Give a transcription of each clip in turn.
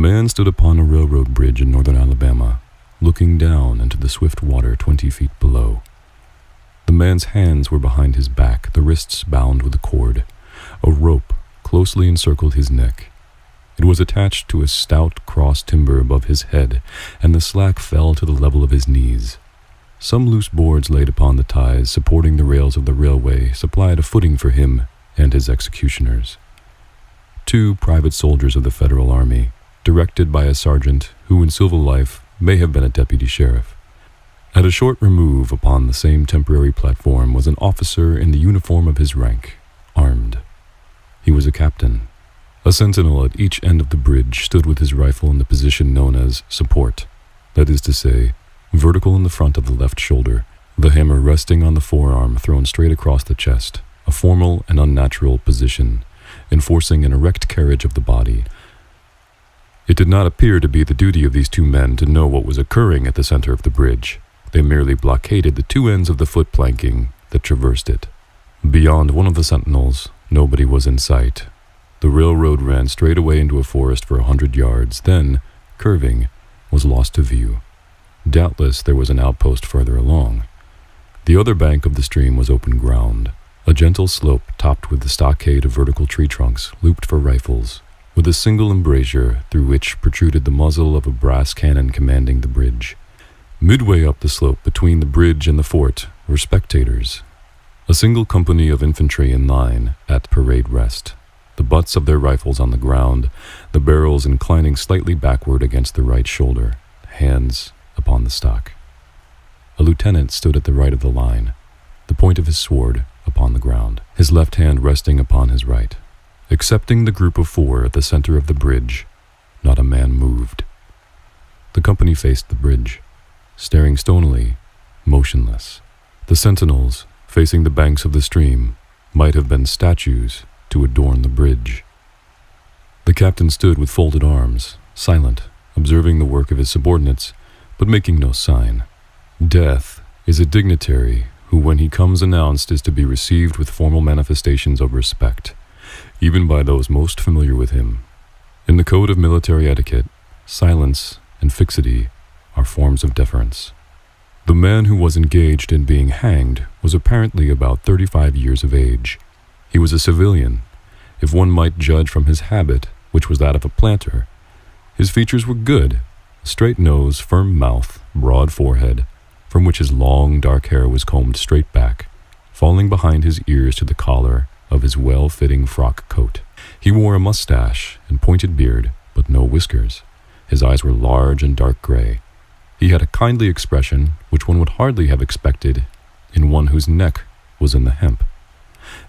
man stood upon a railroad bridge in northern Alabama, looking down into the swift water twenty feet below. The man's hands were behind his back, the wrists bound with a cord. A rope closely encircled his neck. It was attached to a stout cross timber above his head, and the slack fell to the level of his knees. Some loose boards laid upon the ties supporting the rails of the railway supplied a footing for him and his executioners. Two private soldiers of the Federal Army, directed by a sergeant who in civil life may have been a deputy sheriff. At a short remove upon the same temporary platform was an officer in the uniform of his rank, armed. He was a captain. A sentinel at each end of the bridge stood with his rifle in the position known as support, that is to say, vertical in the front of the left shoulder, the hammer resting on the forearm thrown straight across the chest, a formal and unnatural position, enforcing an erect carriage of the body. It did not appear to be the duty of these two men to know what was occurring at the center of the bridge. They merely blockaded the two ends of the foot planking that traversed it. Beyond one of the sentinels, nobody was in sight. The railroad ran straight away into a forest for a hundred yards, then, curving, was lost to view. Doubtless there was an outpost further along. The other bank of the stream was open ground, a gentle slope topped with a stockade of vertical tree trunks looped for rifles, with a single embrasure through which protruded the muzzle of a brass cannon commanding the bridge. Midway up the slope between the bridge and the fort were spectators, a single company of infantry in line at parade rest, the butts of their rifles on the ground, the barrels inclining slightly backward against the right shoulder, hands upon the stock. A lieutenant stood at the right of the line, the point of his sword upon the ground, his left hand resting upon his right. Excepting the group of four at the center of the bridge, not a man moved. The company faced the bridge, staring stonily, motionless. The sentinels, facing the banks of the stream, might have been statues to adorn the bridge. The captain stood with folded arms, silent, observing the work of his subordinates, but making no sign. Death is a dignitary who, when he comes announced, is to be received with formal manifestations of respect, even by those most familiar with him. In the code of military etiquette, silence and fixity are forms of deference. The man who was engaged in being hanged was apparently about 35 years of age. He was a civilian, if one might judge from his habit, which was that of a planter. His features were good straight nose, firm mouth, broad forehead, from which his long dark hair was combed straight back, falling behind his ears to the collar of his well fitting frock coat. He wore a mustache and pointed beard, but no whiskers. His eyes were large and dark gray. He had a kindly expression which one would hardly have expected in one whose neck was in the hemp.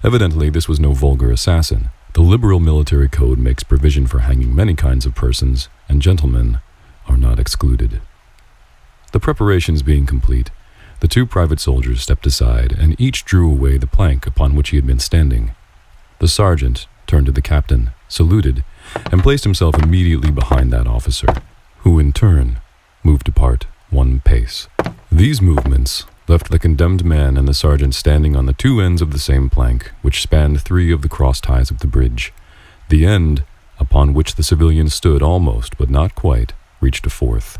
Evidently, this was no vulgar assassin. The liberal military code makes provision for hanging many kinds of persons, and gentlemen are not excluded. The preparations being complete, the two private soldiers stepped aside and each drew away the plank upon which he had been standing. The sergeant turned to the captain, saluted, and placed himself immediately behind that officer, who in turn moved apart one pace. These movements left the condemned man and the sergeant standing on the two ends of the same plank, which spanned three of the cross ties of the bridge. The end, upon which the civilian stood almost, but not quite, reached a fourth.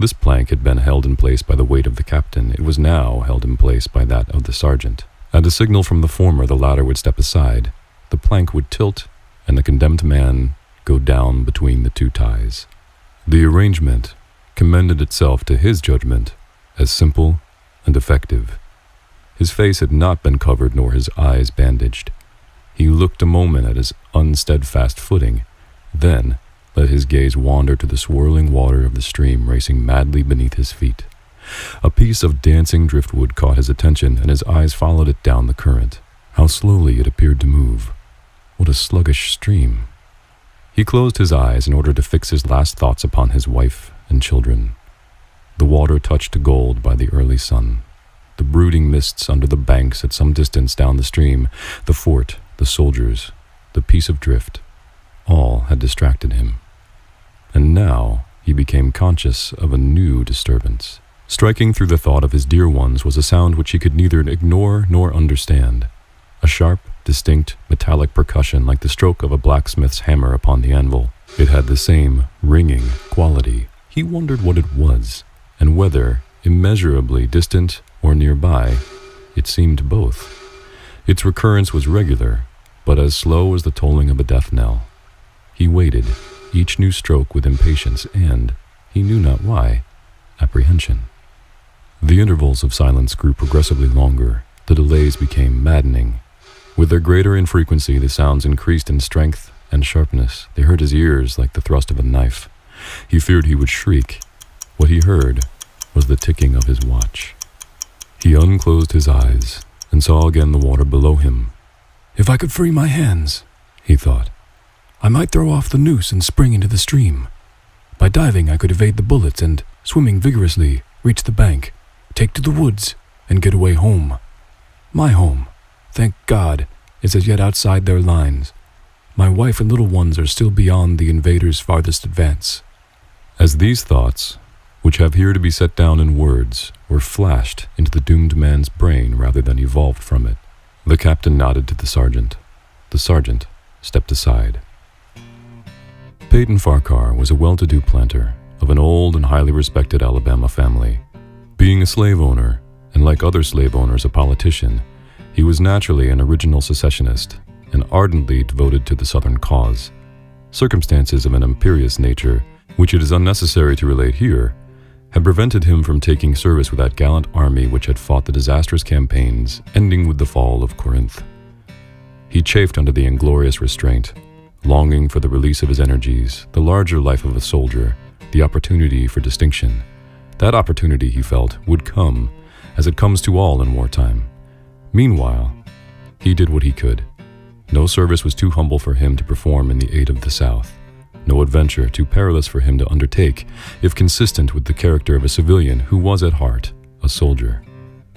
This plank had been held in place by the weight of the captain. It was now held in place by that of the sergeant. At a signal from the former, the latter would step aside. The plank would tilt, and the condemned man go down between the two ties. The arrangement commended itself to his judgment as simple and effective. His face had not been covered nor his eyes bandaged. He looked a moment at his unsteadfast footing, then let his gaze wander to the swirling water of the stream racing madly beneath his feet. A piece of dancing driftwood caught his attention, and his eyes followed it down the current. How slowly it appeared to move. What a sluggish stream. He closed his eyes in order to fix his last thoughts upon his wife and children. The water touched to gold by the early sun. The brooding mists under the banks at some distance down the stream, the fort, the soldiers, the piece of drift, all had distracted him and now he became conscious of a new disturbance. Striking through the thought of his dear ones was a sound which he could neither ignore nor understand. A sharp, distinct, metallic percussion like the stroke of a blacksmith's hammer upon the anvil. It had the same ringing quality. He wondered what it was, and whether, immeasurably distant or nearby, it seemed both. Its recurrence was regular, but as slow as the tolling of a death knell. He waited, each new stroke with impatience and, he knew not why, apprehension. The intervals of silence grew progressively longer, the delays became maddening. With their greater infrequency, the sounds increased in strength and sharpness. They hurt his ears like the thrust of a knife. He feared he would shriek. What he heard was the ticking of his watch. He unclosed his eyes and saw again the water below him. If I could free my hands, he thought, I might throw off the noose and spring into the stream. By diving, I could evade the bullets and, swimming vigorously, reach the bank, take to the woods, and get away home. My home, thank God, is as yet outside their lines. My wife and little ones are still beyond the invaders' farthest advance. As these thoughts, which have here to be set down in words, were flashed into the doomed man's brain rather than evolved from it, the captain nodded to the sergeant. The sergeant stepped aside. Peyton Farquhar was a well-to-do planter of an old and highly respected Alabama family. Being a slave owner, and like other slave owners a politician, he was naturally an original secessionist and ardently devoted to the Southern cause. Circumstances of an imperious nature, which it is unnecessary to relate here, had prevented him from taking service with that gallant army which had fought the disastrous campaigns ending with the fall of Corinth. He chafed under the inglorious restraint, longing for the release of his energies, the larger life of a soldier, the opportunity for distinction. That opportunity, he felt, would come, as it comes to all in wartime. Meanwhile, he did what he could. No service was too humble for him to perform in the aid of the South no adventure too perilous for him to undertake if consistent with the character of a civilian who was at heart a soldier,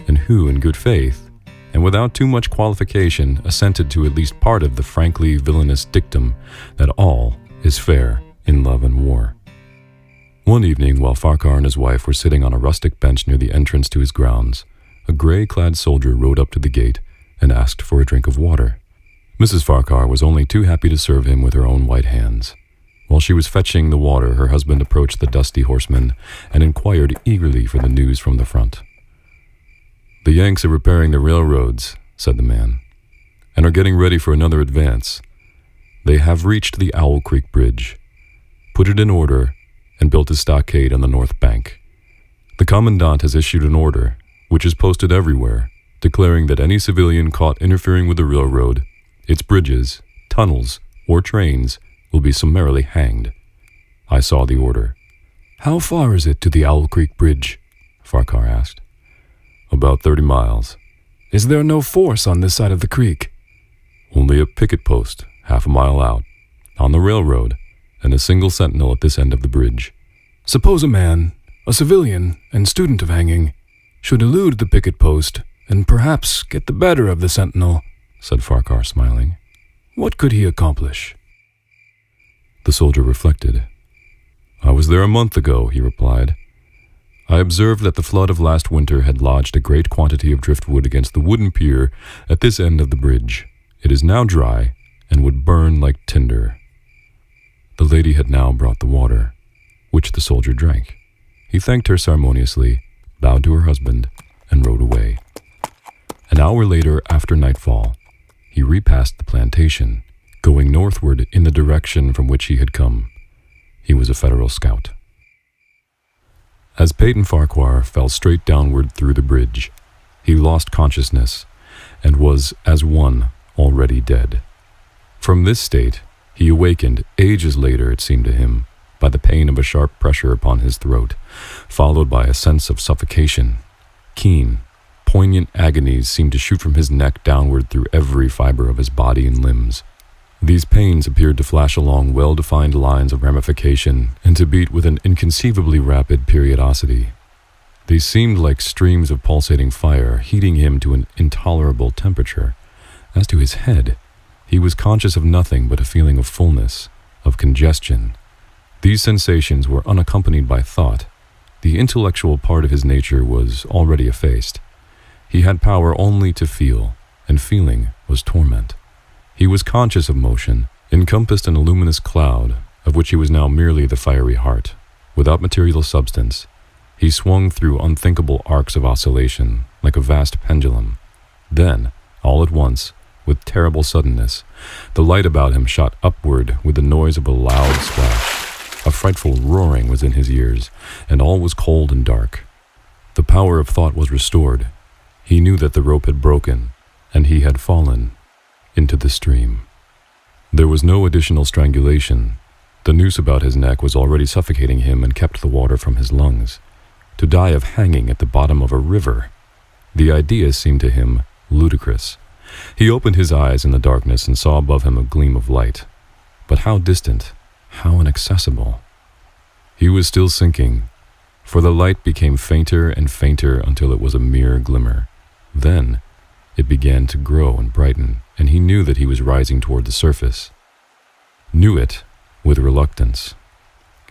and who, in good faith, and without too much qualification, assented to at least part of the frankly villainous dictum that all is fair in love and war. One evening, while Farquhar and his wife were sitting on a rustic bench near the entrance to his grounds, a gray clad soldier rode up to the gate and asked for a drink of water. Mrs. Farquhar was only too happy to serve him with her own white hands. While she was fetching the water, her husband approached the dusty horseman and inquired eagerly for the news from the front. The Yanks are repairing the railroads, said the man, and are getting ready for another advance. They have reached the Owl Creek Bridge, put it in order, and built a stockade on the north bank. The Commandant has issued an order, which is posted everywhere, declaring that any civilian caught interfering with the railroad, its bridges, tunnels, or trains will be summarily hanged. I saw the order. How far is it to the Owl Creek Bridge? Farquhar asked. About thirty miles. Is there no force on this side of the creek? Only a picket post, half a mile out, on the railroad, and a single sentinel at this end of the bridge. Suppose a man, a civilian and student of hanging, should elude the picket post and perhaps get the better of the sentinel, said Farquhar, smiling. What could he accomplish? The soldier reflected. I was there a month ago, he replied. I observed that the flood of last winter had lodged a great quantity of driftwood against the wooden pier at this end of the bridge. It is now dry and would burn like tinder. The lady had now brought the water, which the soldier drank. He thanked her ceremoniously, bowed to her husband, and rode away. An hour later, after nightfall, he repassed the plantation going northward in the direction from which he had come. He was a Federal scout. As Peyton Farquhar fell straight downward through the bridge, he lost consciousness and was as one already dead. From this state, he awakened ages later, it seemed to him, by the pain of a sharp pressure upon his throat, followed by a sense of suffocation. Keen, poignant agonies seemed to shoot from his neck downward through every fiber of his body and limbs. These pains appeared to flash along well defined lines of ramification and to beat with an inconceivably rapid periodicity. They seemed like streams of pulsating fire, heating him to an intolerable temperature. As to his head, he was conscious of nothing but a feeling of fullness, of congestion. These sensations were unaccompanied by thought. The intellectual part of his nature was already effaced. He had power only to feel, and feeling was torment. He was conscious of motion, encompassed in a luminous cloud, of which he was now merely the fiery heart, without material substance, he swung through unthinkable arcs of oscillation, like a vast pendulum. Then, all at once, with terrible suddenness, the light about him shot upward with the noise of a loud splash. A frightful roaring was in his ears, and all was cold and dark. The power of thought was restored. He knew that the rope had broken, and he had fallen into the stream. There was no additional strangulation. The noose about his neck was already suffocating him and kept the water from his lungs to die of hanging at the bottom of a river. The idea seemed to him ludicrous. He opened his eyes in the darkness and saw above him a gleam of light. But how distant, how inaccessible. He was still sinking, for the light became fainter and fainter until it was a mere glimmer. Then it began to grow and brighten, and he knew that he was rising toward the surface. Knew it with reluctance,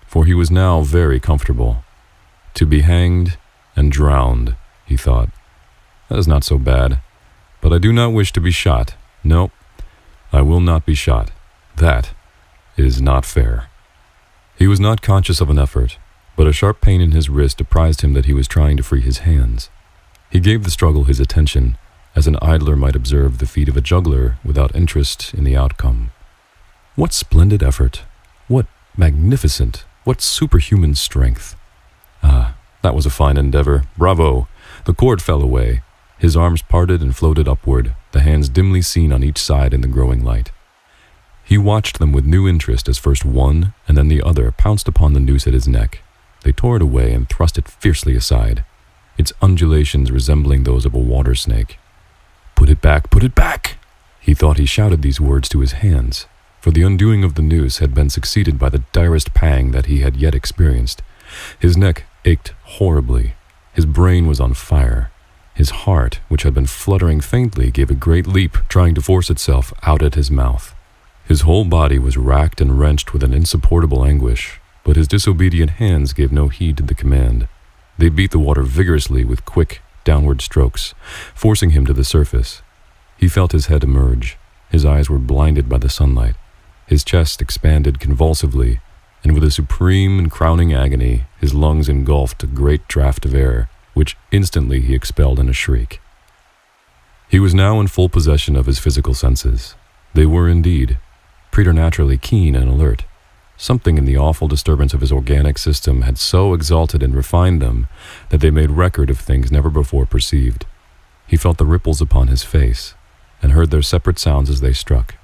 for he was now very comfortable. To be hanged and drowned, he thought. That is not so bad. But I do not wish to be shot. No, I will not be shot. That is not fair. He was not conscious of an effort, but a sharp pain in his wrist apprised him that he was trying to free his hands. He gave the struggle his attention, as an idler might observe the feat of a juggler without interest in the outcome. What splendid effort! What magnificent, what superhuman strength! Ah, that was a fine endeavor. Bravo! The cord fell away. His arms parted and floated upward, the hands dimly seen on each side in the growing light. He watched them with new interest as first one and then the other pounced upon the noose at his neck. They tore it away and thrust it fiercely aside, its undulations resembling those of a water snake. Put it back, put it back! He thought he shouted these words to his hands, for the undoing of the noose had been succeeded by the direst pang that he had yet experienced. His neck ached horribly. His brain was on fire. His heart, which had been fluttering faintly, gave a great leap, trying to force itself out at his mouth. His whole body was racked and wrenched with an insupportable anguish, but his disobedient hands gave no heed to the command. They beat the water vigorously with quick, downward strokes, forcing him to the surface. He felt his head emerge. His eyes were blinded by the sunlight. His chest expanded convulsively, and with a supreme and crowning agony, his lungs engulfed a great draught of air, which instantly he expelled in a shriek. He was now in full possession of his physical senses. They were indeed preternaturally keen and alert. Something in the awful disturbance of his organic system had so exalted and refined them that they made record of things never before perceived. He felt the ripples upon his face and heard their separate sounds as they struck.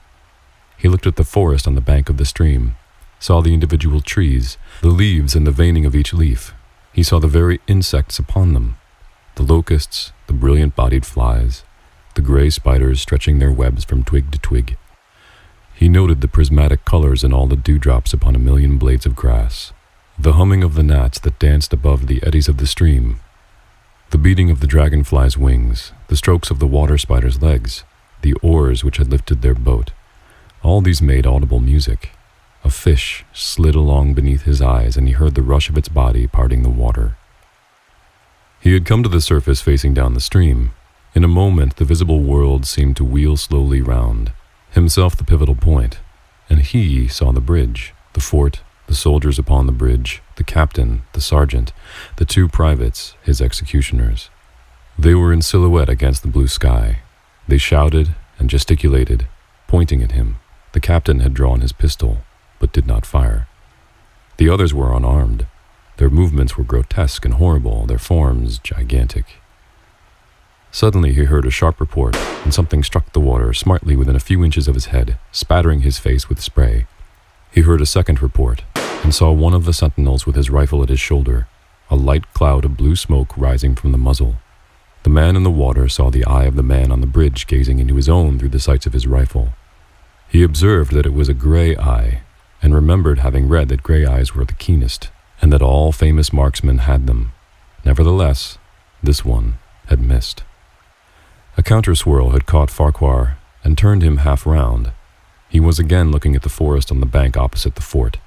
He looked at the forest on the bank of the stream saw the individual trees, the leaves and the veining of each leaf. He saw the very insects upon them, the locusts, the brilliant bodied flies, the gray spiders stretching their webs from twig to twig. He noted the prismatic colors in all the dewdrops upon a million blades of grass, the humming of the gnats that danced above the eddies of the stream, the beating of the dragonfly's wings, the strokes of the water spider's legs, the oars which had lifted their boat. All these made audible music. A fish slid along beneath his eyes, and he heard the rush of its body parting the water. He had come to the surface facing down the stream. In a moment, the visible world seemed to wheel slowly round, himself the pivotal point, and he saw the bridge, the fort, the soldiers upon the bridge, the captain, the sergeant, the two privates, his executioners. They were in silhouette against the blue sky. They shouted and gesticulated, pointing at him. The captain had drawn his pistol but did not fire. The others were unarmed. Their movements were grotesque and horrible, their forms gigantic. Suddenly he heard a sharp report, and something struck the water smartly within a few inches of his head, spattering his face with spray. He heard a second report, and saw one of the sentinels with his rifle at his shoulder, a light cloud of blue smoke rising from the muzzle. The man in the water saw the eye of the man on the bridge gazing into his own through the sights of his rifle. He observed that it was a gray eye, and remembered having read that gray eyes were the keenest, and that all famous marksmen had them. Nevertheless, this one had missed. Counter swirl had caught Farquhar and turned him half round. He was again looking at the forest on the bank opposite the fort.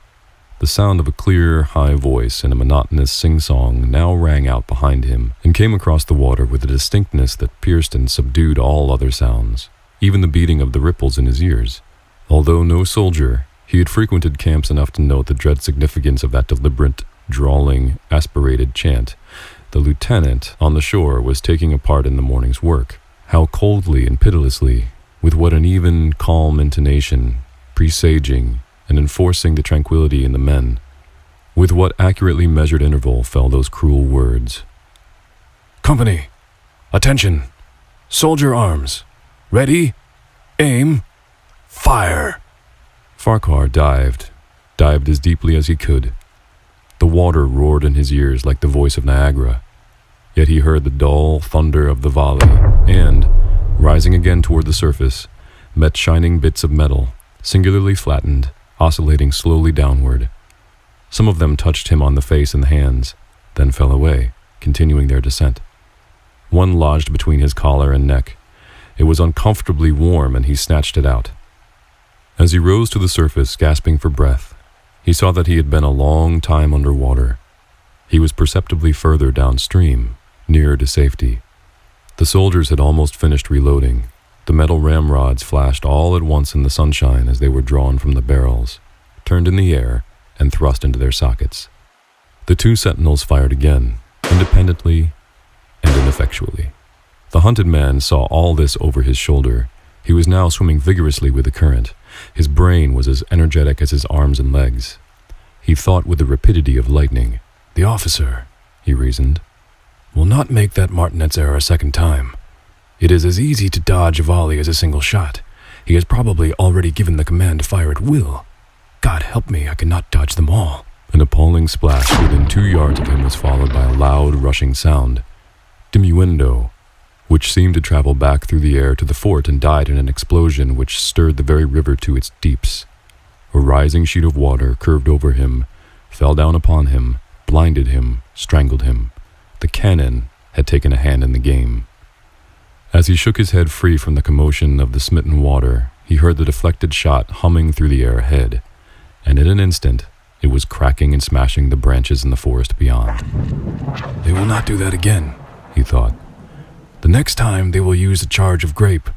The sound of a clear, high voice in a monotonous sing-song now rang out behind him and came across the water with a distinctness that pierced and subdued all other sounds, even the beating of the ripples in his ears. Although no soldier, He had frequented camps enough to note the dread significance of that deliberate, drawling, aspirated chant. The lieutenant on the shore was taking a part in the morning's work. How coldly and pitilessly, with what an even, calm intonation, presaging and enforcing the tranquility in the men, with what accurately measured interval fell those cruel words. Company, attention, soldier arms, ready, aim, fire. Farquhar dived, dived as deeply as he could. The water roared in his ears like the voice of Niagara, yet he heard the dull thunder of the volley and, rising again toward the surface, met shining bits of metal, singularly flattened, oscillating slowly downward. Some of them touched him on the face and the hands, then fell away, continuing their descent. One lodged between his collar and neck. It was uncomfortably warm, and he snatched it out. As he rose to the surface, gasping for breath, he saw that he had been a long time under water. He was perceptibly further downstream, nearer to safety. The soldiers had almost finished reloading. The metal ramrods flashed all at once in the sunshine as they were drawn from the barrels, turned in the air, and thrust into their sockets. The two sentinels fired again, independently and ineffectually. The hunted man saw all this over his shoulder. He was now swimming vigorously with the current. His brain was as energetic as his arms and legs. He thought with the rapidity of lightning. The officer, he reasoned, will not make that martinet's error a second time. It is as easy to dodge a volley as a single shot. He has probably already given the command to fire at will. God help me, I cannot dodge them all. An appalling splash within two yards of him was followed by a loud, rushing sound. Diminuendo, which seemed to travel back through the air to the fort and died in an explosion which stirred the very river to its deeps. A rising sheet of water curved over him, fell down upon him, blinded him, strangled him. The cannon had taken a hand in the game. As he shook his head free from the commotion of the smitten water, he heard the deflected shot humming through the air ahead, and in an instant it was cracking and smashing the branches in the forest beyond. They will not do that again, he thought. The next time they will use a charge of grape.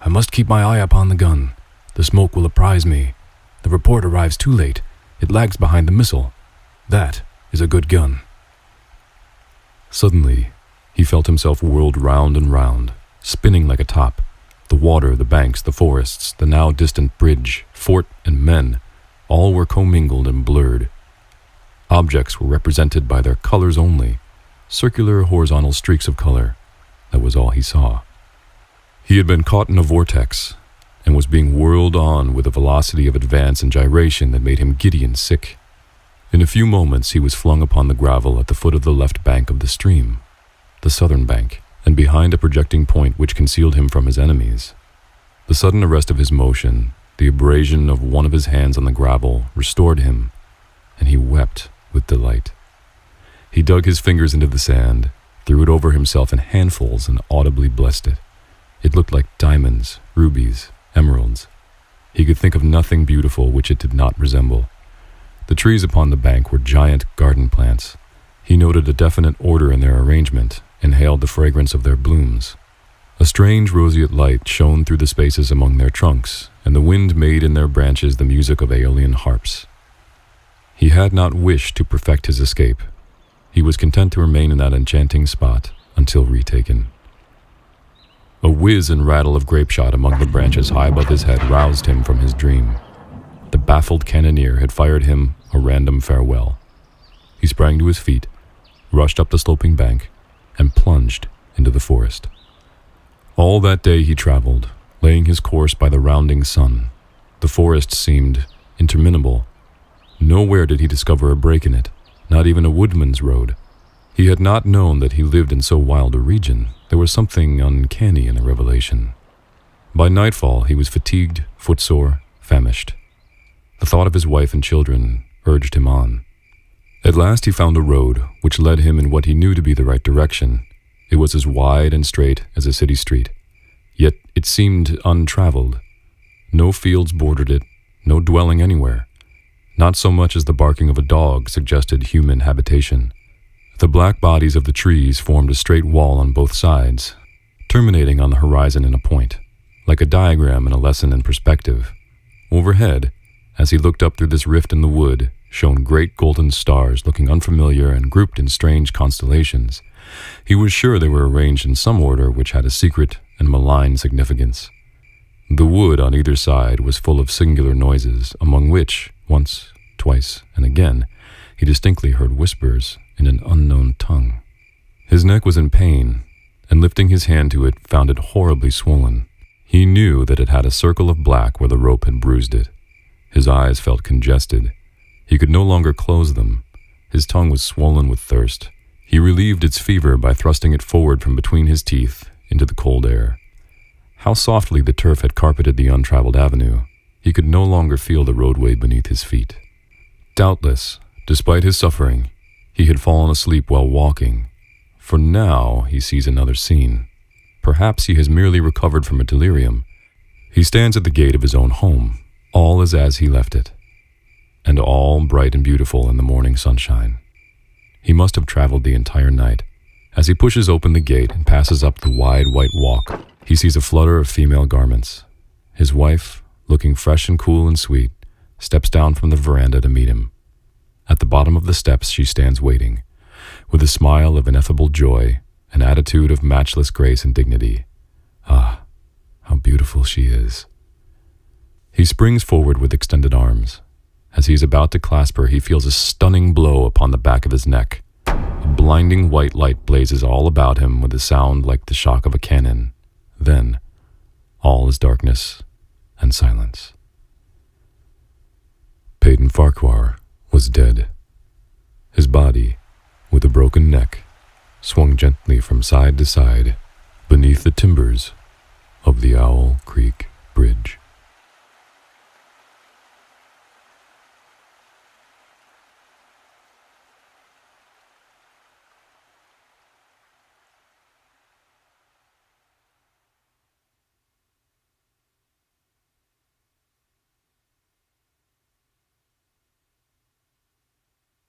I must keep my eye upon the gun. The smoke will apprise me. The report arrives too late. It lags behind the missile. That is a good gun. Suddenly, he felt himself whirled round and round, spinning like a top. The water, the banks, the forests, the now distant bridge, fort, and men, all were commingled and blurred. Objects were represented by their colors only, circular horizontal streaks of color. That was all he saw. He had been caught in a vortex and was being whirled on with a velocity of advance and gyration that made him giddy and sick. In a few moments, he was flung upon the gravel at the foot of the left bank of the stream, the southern bank, and behind a projecting point which concealed him from his enemies. The sudden arrest of his motion, the abrasion of one of his hands on the gravel, restored him, and he wept with delight. He dug his fingers into the sand, threw it over himself in handfuls, and audibly blessed it. It looked like diamonds, rubies, emeralds. He could think of nothing beautiful which it did not resemble. The trees upon the bank were giant garden plants. He noted a definite order in their arrangement, inhaled the fragrance of their blooms. A strange roseate light shone through the spaces among their trunks, and the wind made in their branches the music of aeolian harps. He had not wished to perfect his escape. He was content to remain in that enchanting spot until retaken. A whiz and rattle of grape shot among the branches high above his head roused him from his dream. The baffled cannoneer had fired him random farewell. He sprang to his feet, rushed up the sloping bank, and plunged into the forest. All that day he traveled, laying his course by the rounding sun. The forest seemed interminable. Nowhere did he discover a break in it, not even a woodman's road. He had not known that he lived in so wild a region. There was something uncanny in the revelation. By nightfall, he was fatigued, footsore, famished. The thought of his wife and children urged him on. At last he found a road which led him in what he knew to be the right direction. It was as wide and straight as a city street, yet it seemed untraveled. No fields bordered it, no dwelling anywhere. Not so much as the barking of a dog suggested human habitation. The black bodies of the trees formed a straight wall on both sides, terminating on the horizon in a point, like a diagram in a lesson in perspective. Overhead, As he looked up through this rift in the wood, shone great golden stars looking unfamiliar and grouped in strange constellations. He was sure they were arranged in some order which had a secret and malign significance. The wood on either side was full of singular noises, among which, once, twice, and again, he distinctly heard whispers in an unknown tongue. His neck was in pain, and lifting his hand to it, found it horribly swollen. He knew that it had a circle of black where the rope had bruised it. His eyes felt congested. He could no longer close them. His tongue was swollen with thirst. He relieved its fever by thrusting it forward from between his teeth into the cold air. How softly the turf had carpeted the untraveled avenue. He could no longer feel the roadway beneath his feet. Doubtless, despite his suffering, he had fallen asleep while walking, for now he sees another scene. Perhaps he has merely recovered from a delirium. He stands at the gate of his own home. All is as he left it, and all bright and beautiful in the morning sunshine. He must have traveled the entire night. As he pushes open the gate and passes up the wide white walk, he sees a flutter of female garments. His wife, looking fresh and cool and sweet, steps down from the veranda to meet him. At the bottom of the steps she stands waiting, with a smile of ineffable joy, an attitude of matchless grace and dignity. Ah, how beautiful she is. He springs forward with extended arms. As he is about to clasp her, he feels a stunning blow upon the back of his neck. A blinding white light blazes all about him with a sound like the shock of a cannon. Then, all is darkness and silence. Peyton Farquhar was dead. His body, with a broken neck, swung gently from side to side beneath the timbers of the Owl Creek Bridge.